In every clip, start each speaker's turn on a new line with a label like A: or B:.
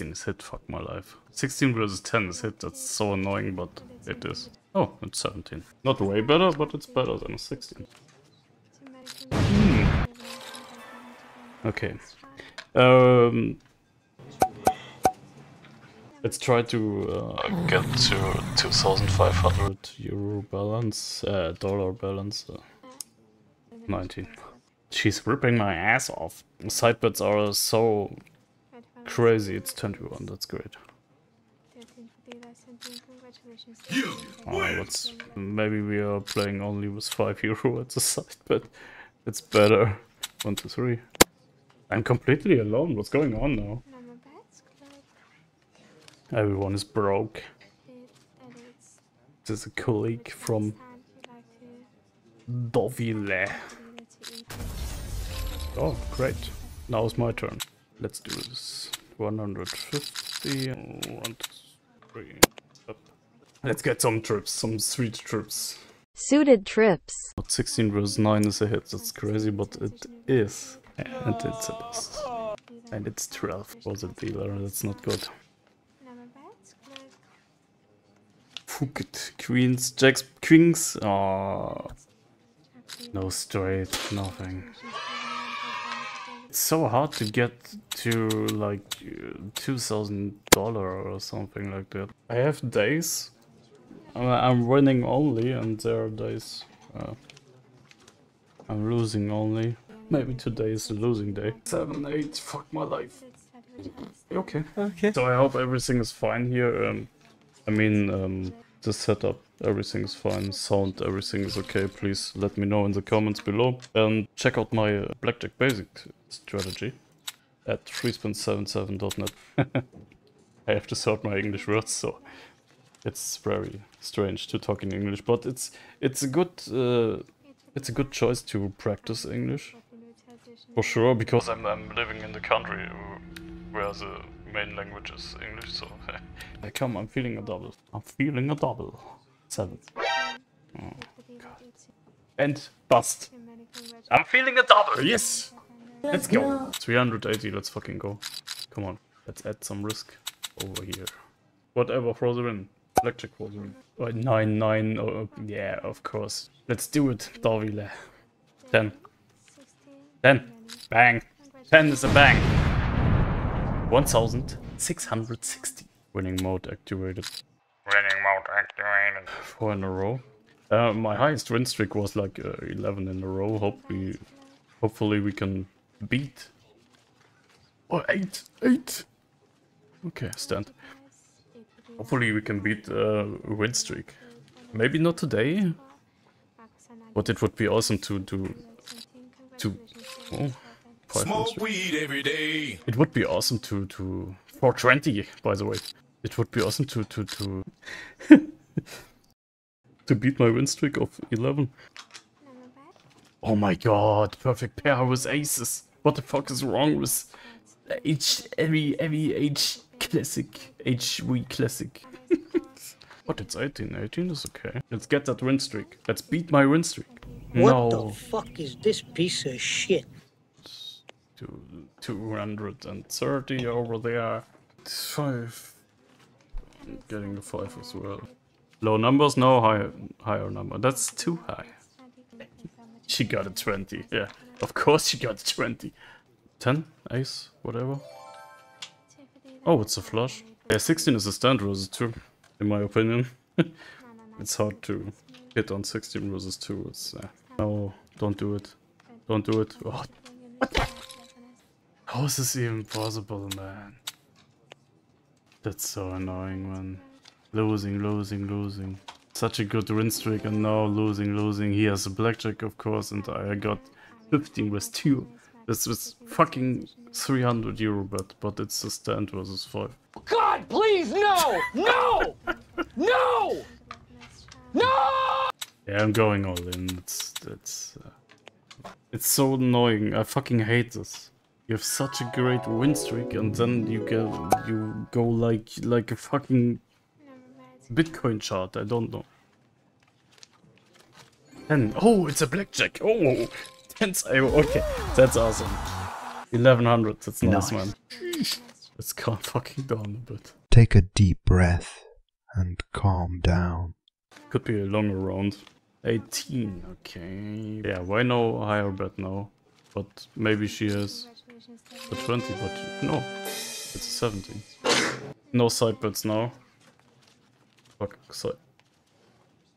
A: 16 is hit, fuck my life. 16 versus 10 is hit, that's so annoying, but it is. Oh, it's 17. Not way better, but it's better than a 16. Hmm. Okay. Um, let's try to uh, get to 2,500 euro balance, uh, dollar balance. Uh, 19. She's ripping my ass off. Side bets are so crazy. It's 21. That's great. Oh, what's maybe we are playing only with 5 euro at the side, but it's better. 1, 2, 3. I'm completely alone. What's going on now? Everyone is broke. This is a colleague from Deauville. Oh, great. Now it's my turn. Let's do this. 150, one, three, up. Let's get some trips, some sweet trips.
B: Suited trips.
A: 16 versus 9 is a hit, that's crazy, but it is. And it's a bust. And it's 12 for the dealer, that's not good. Fuck it. Queens, jacks, kings. Oh. Ah. No straight, nothing. It's so hard to get to like $2,000 or something like that. I have days. I'm winning only and there are days uh, I'm losing only. Maybe today is the losing day. 7, 8, fuck my life. Okay. Okay. So I hope everything is fine here. Um, I mean, um, the setup, everything is fine, sound, everything is okay, please let me know in the comments below. And check out my uh, Blackjack Basic strategy at freespin77.net. I have to sort my English words, so it's very strange to talk in English, but it's it's a good uh, it's a good choice to practice English for sure because I'm I'm living in the country where the main language is English, so come, I'm feeling a double. I'm feeling a double. Seventh. Oh. And bust. I'm feeling a double, yes! Let's go. 380, let's fucking go. Come on, let's add some risk over here. Whatever throws it in. Electric throws it in. Oh, 9, 9, oh, yeah, of course. Let's do it, Deauville. 10. 10. Bang. 10 is a bang. 1660. Winning mode activated. Winning mode activated. Four in a row. Uh, my highest win streak was like uh, 11 in a row. Hope we, hopefully we can beat. Oh, eight, eight. Okay, stand. Hopefully we can beat uh, a win streak. Maybe not today, but it would be awesome to do. To, to oh. Smoke weed every day. It would be awesome to to 420 by the way. It would be awesome to to to to beat my win streak of 11. Oh my god, perfect pair with aces. What the fuck is wrong with H every every H classic HV classic? what it's 18, 18 is okay. Let's get that win streak. Let's beat my win streak.
C: What
A: no.
C: the fuck is this piece of shit?
A: to 230 over there. Five. Getting the five as well. Low numbers? No, higher, higher number. That's too high. She got a 20. Yeah, of course you got a 20. 10? Ace? Whatever. Oh, it's a flush. Yeah, 16 is a stand versus 2, in my opinion. it's hard to hit on 16 versus 2. It's, uh, no, don't do it. Don't do it. Oh, what the? How is this even possible, man? That's so annoying, man. Losing, losing, losing. Such a good win streak and now losing, losing. He has a blackjack, of course, and I got 15 with 2. This was fucking 300 euro bet, but it's a stand versus 5.
D: God, please, no! No! no! No!
A: Yeah, I'm going all in. It's, it's, uh, it's so annoying. I fucking hate this. You have such a great win streak and then you get you go like like a fucking Bitcoin chart, I don't know. And, Oh, it's a blackjack. Oh, 10. Okay, that's awesome. 1100, that's nice, nice. man. Let's calm fucking down a bit.
E: Take a deep breath and calm down.
A: Could be a longer round. 18, okay. Yeah, why no higher bet now? But maybe she has a 20, but no. It's a 17. No side bets now. Fuck, side.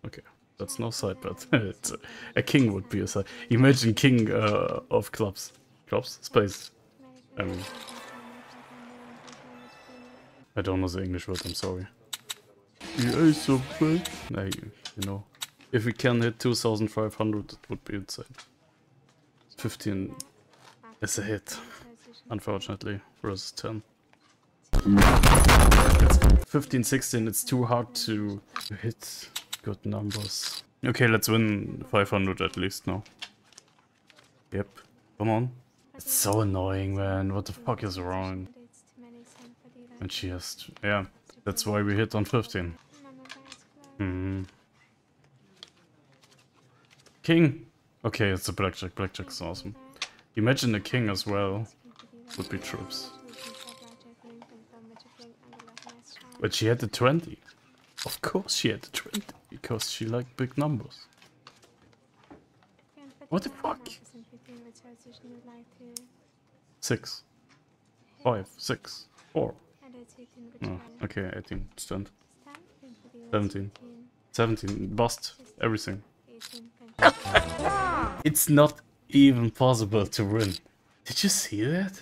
A: Okay, that's no side bet. it's a, a king would be a side. Imagine king uh, of clubs. Clubs? Space. I mean. I don't know the English word, I'm sorry. Yeah, so bad. You, you know. If we can hit 2500, it would be insane. 15 is a hit, unfortunately, versus 10. 15, 16, it's too hard to hit good numbers. Okay, let's win 500 at least now. Yep, come on. It's so annoying, man. What the fuck is wrong? And she has to, yeah, that's why we hit on 15. Hmm. King! Okay, it's a blackjack. Blackjack's awesome. Imagine a king as well. Would be trips. But she had the 20. Of course she had the 20. Because she liked big numbers. What the fuck? Six. Five. Six. Four. No. Okay, 18. Stand. 17. 17. Bust. Everything. It's not even possible to win. Did you see that?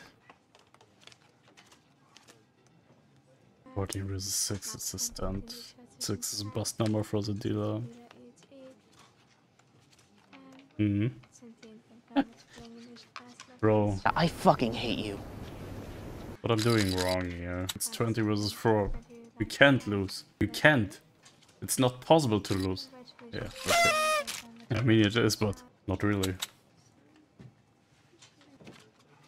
A: 14 versus 6, it's a stunt. 6 is a bust number for the dealer. hmm. Bro,
D: I fucking hate you.
A: what I'm doing wrong here. It's 20 versus 4. We can't lose. We can't. It's not possible to lose. Yeah, okay. I mean it is, but not really.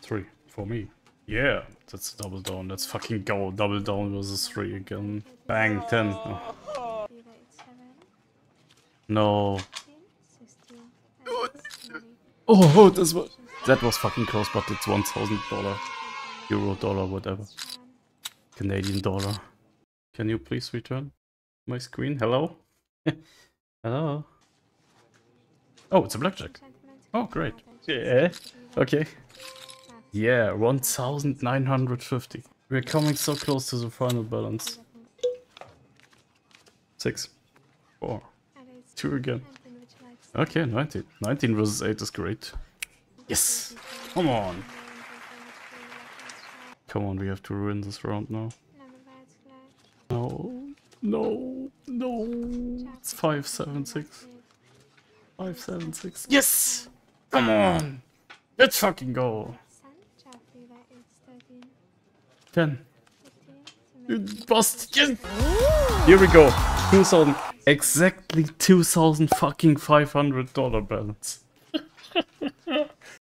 A: Three for me. Yeah, that's double down. Let's fucking go. Double down versus three again. Bang, 10. Oh. No. Oh, oh this was that was fucking close, but it's one thousand dollar, euro dollar, whatever, Canadian dollar. Can you please return my screen? Hello, hello. Oh, it's a blackjack. Oh, great. Yeah. Okay. Yeah, 1950. We're coming so close to the final balance. Six. Four. Two again. Okay, 19. 19 versus 8 is great. Yes! Come on! Come on, we have to ruin this round now. No. No. No. It's 5, 7, 6. 5, 7, 6. Yes! Come on! Let's fucking go! 10. Bust. Yes. Here we go. 2000. Exactly 2000 fucking 500 dollar balance.